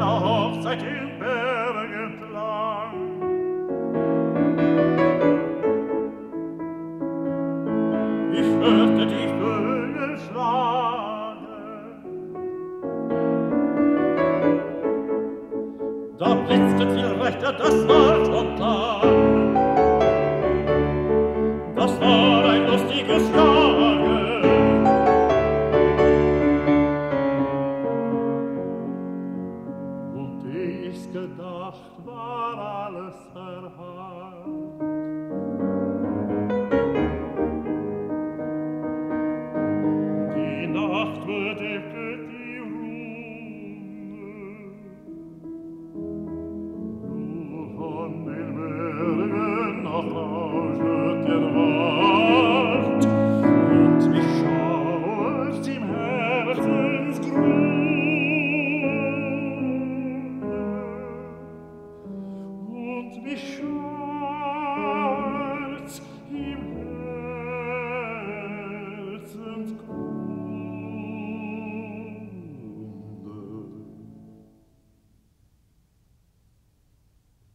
Hochzeit im Berg entlang. Ich hörte die Vögel schlagen. Da blitzte viel rechter, das war spontan. Das war ein lustiges Jahr. gedacht war alles verharrt. Die Nacht bedeckte die Runde, nur von den Bergen nach bichos.